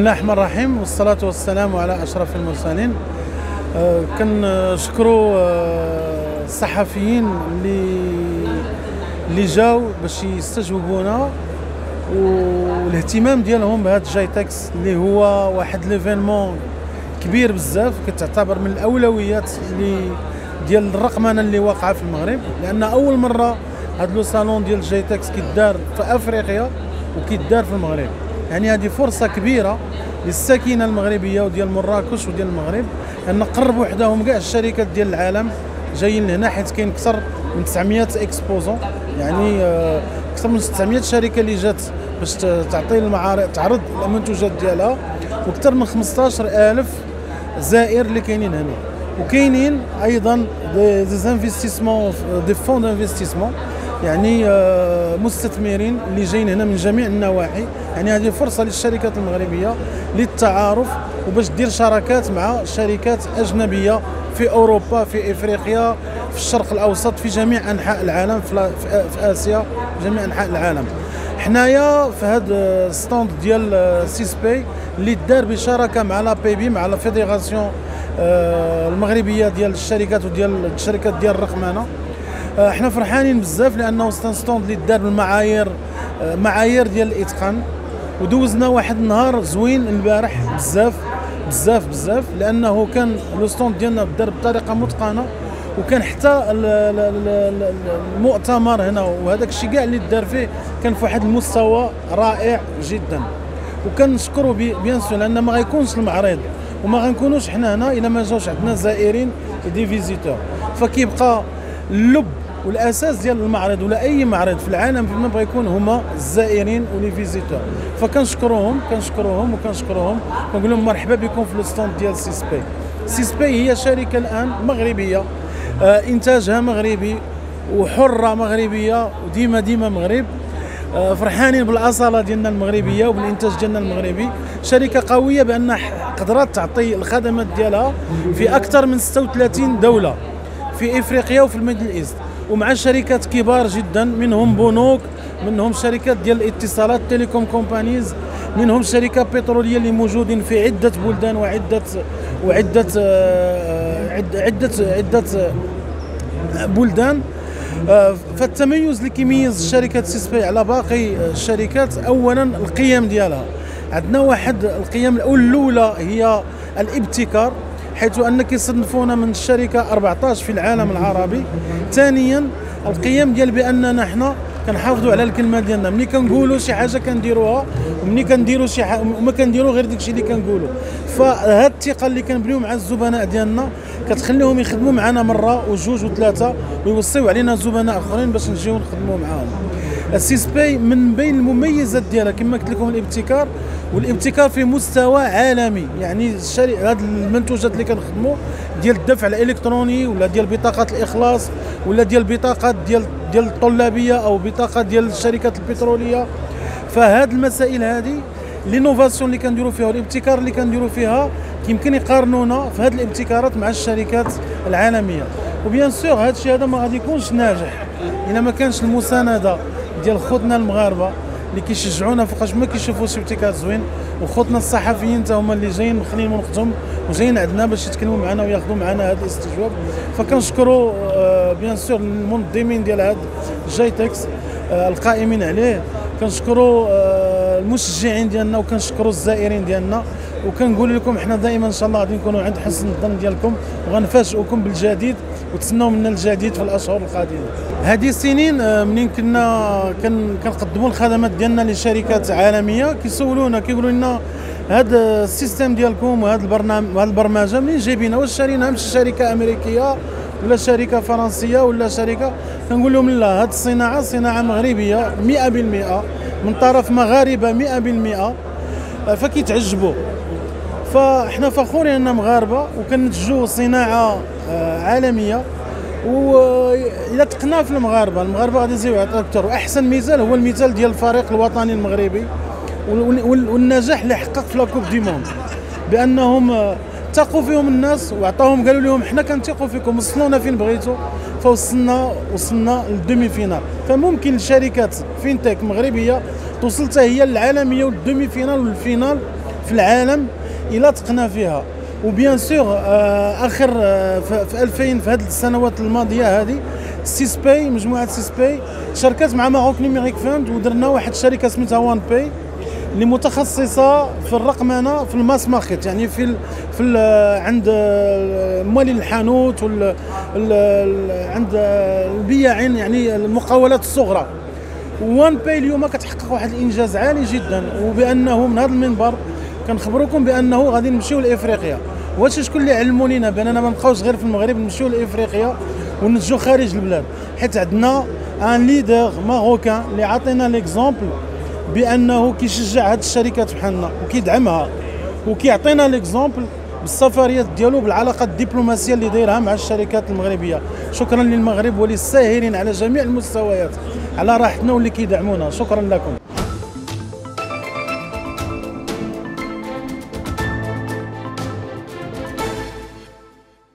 الله الرحمن الرحيم والصلاة والسلام على أشرف المرسلين. أه كنشكروا أه الصحفيين اللي اللي جاو باش يستجوبونا والاهتمام ديالهم بهذا جايتكس اللي هو واحد l'événement كبير بزاف كتعتبر من الأولويات اللي ديال الرقمنة اللي واقعة في المغرب. لأن أول مرة هذا le salon ديال جايتكس كيدار في أفريقيا وكيدار في المغرب. يعني هذه فرصة كبيرة للساكنة المغربية وديال مراكش وديال المغرب أن قرب وحدهم كاع الشركات ديال العالم. جايين لهنا حيت كاين أكثر من 900 exposants. يعني آه، أكثر من 900 شركة اللي جات باش تعطي المعارض تعرض المنتوجات ديالها. وأكثر من 15000 زائر اللي كاينين هنا. وكاينين أيضا des investissements des fonds d'investissement يعني آه، مستثمرين اللي جايين هنا من جميع النواحي. يعني هذه فرصة للشركات المغربية للتعارف وباش دير شراكات مع شركات أجنبية في أوروبا في إفريقيا في الشرق الأوسط في جميع أنحاء العالم في آسيا في جميع أنحاء العالم. حنايا في هذا ال stand ديال سيسبي اللي دار بشراكة مع l'APEBI مع la fédération آه، المغربية ديال الشركات وديال الشركات ديال الرقمنه آه، إحنا فرحانين بزاف لأنه stand اللي دار بالمعايير آه، معايير ديال الاتقان. ودوزنا واحد النهار زوين البارح بزاف بزاف بزاف لأنه كان le stand ديالنا دار بطريقة متقنة وكان حتى المؤتمر هنا وهذاك الشيء كاع اللي دار فيه كان في واحد المستوى رائع جدا. وكنشكروا bien sûr لأن ما غيكونش المعرض وما غنكونوش حنا هنا إلا ما جاوش عندنا زائرين des visiteurs. فكيبقى اللب والأساس ديال المعرض ولا أي معرض في العالم فيما بغى يكون هما الزائرين و les visiteurs. فكنشكروهم كنشكروهم وكنشكروهم. كنقول لهم مرحبا بكم في ال stand ديال سيسبي سيسبي هي شركة الآن مغربية آه إنتاجها مغربي وحرة مغربية وديما ديما مغرب. آه فرحانين بالأصالة ديالنا المغربية وبالإنتاج ديالنا المغربي. شركة قوية بأن قدرات تعطي الخدمات ديالها في أكثر من 36 دولة في إفريقيا وفي ال Middle East. ومع شركات كبار جدا منهم بنوك منهم شركات ديال الاتصالات telecom companies منهم شركات بترولية اللي موجودين في عدة بلدان وعدة وعدة آه، عدة عدة بلدان. آه، فالتميز اللي كيميز شركة سيسبي على باقي الشركات اولا القيم ديالها. عندنا واحد القيم الأولى هي الابتكار. حيث ان كيصنفونا من الشركة 14 في العالم العربي. ثانيا القيم ديال بأننا حنا كنحافظوا على الكلمة ديالنا. ملي كنقولوا شي حاجة كنديروها وملي كنديروا شي حاجة وما كنديروا غير داكشي اللي كنقولوا. فهاد الثقة اللي كنبنيو مع الزبناء ديالنا كتخليهم يخدموا معنا مرة وجوج وثلاثة ويوصيو علينا زبناء آخرين باش نجيو نخدموا معاهم. السيسباي من بين المميزات ديالها كما قلت لكم الابتكار والابتكار في مستوى عالمي. يعني هذه المنتوجات اللي كنخدموا ديال الدفع الإلكتروني ولا ديال بطاقة الإخلاص ولا ديال بطاقات ديال ديال الطلابية أو بطاقة ديال الشركات البترولية. فهاد المسائل هذه l'innovation اللي كنديروا فيها والابتكار اللي كنديروا فيها يمكن يقارنونا في هذه الابتكارات مع الشركات العالمية. و bien sûr هذا الشيء هذا ما غادي يكونش ناجح إلا ما كانش المساندة. ديال خوتنا المغاربة اللي كيشجعونا فوقاش ما كيشوفوا شي ابتكار زوين. وخوتنا الصحفيين حتى هما اللي جايين مخلين من وقتهم وجايين عندنا باش يتكلموا معنا وياخذوا معنا هذا الاستجواب. فكنشكروا آه bien sûr المنظمين ديال هذا جايتكس آه القائمين عليه. كنشكروا آه المشجعين ديالنا وكنشكروا الزائرين ديالنا. وكنقول لكم إحنا دائما إن شاء الله غادي نكونوا عند حسن الظن ديالكم. وغنفاجئوكم بالجديد. وتسناو منا الجديد في الأشهر القادمة. هذه السنين آه، منين كنا كنقدموا الخدمات ديالنا لشركات عالمية كيسولونا كيقولوا لنا هذا السيستم ديالكم وهذا البرنامج وهذا البرمجة منين جايبينها؟ واش شارينها؟ مش شركة أمريكية ولا شركة فرنسية ولا شركة؟ كنقول لهم لا هذه الصناعة صناعة مغربية 100% من طرف مغاربة 100% فكيتعجبوا. فاحنا فخورين اننا مغاربة وكننتجوا صناعة آه، عالمية. واذا تقنا في المغاربة المغاربة غادي يزيدوا أكثر وأحسن مثال هو المثال ديال الفريق الوطني المغربي والنجاح اللي حقق في la Coupe du Monde. بأنهم ثقوا فيهم الناس وعطاهم قالوا لهم حنا كنثقوا فيكم وصلونا فين بغيتوا فوصلنا وصلنا لل demi-finale فممكن الشركات fintech مغربية توصل حتى هي للعالمية وال demi-finale وال finale في العالم. إلى تقنا فيها. و bien sûr آه، آخر آه، في 2000 في هذه السنوات الماضية هذه سيسباي مجموعة سيسباي شاركت مع Maroc Numeric Fund ودرنا واحد الشركة سميتها وان باي اللي متخصصة في الرقمنة في ال mass market. يعني في ال في ال عند موالي الحانوت وال عند البياعين يعني المقاولات الصغرى. وان باي اليوم كتحقق واحد الإنجاز عالي جدا. وبأنه من هذا المنبر كنخبركم بأنه غادي نمشيو لإفريقيا. واش شكون اللي علموا لينا بأننا ما نبقاوش غير في المغرب نمشيو لإفريقيا وننتجو خارج البلاد؟ حيت عندنا un leader marocain اللي عطينا l'exemple بأنه كيشجع هذه الشركات بحالنا وكيدعمها وكيعطينا l'exemple بالسفريات ديالو بالعلاقات الدبلوماسية اللي دايرها مع الشركات المغربية. شكرا للمغرب وللساهرين على جميع المستويات على راحتنا واللي كيدعمونا. شكرا لكم.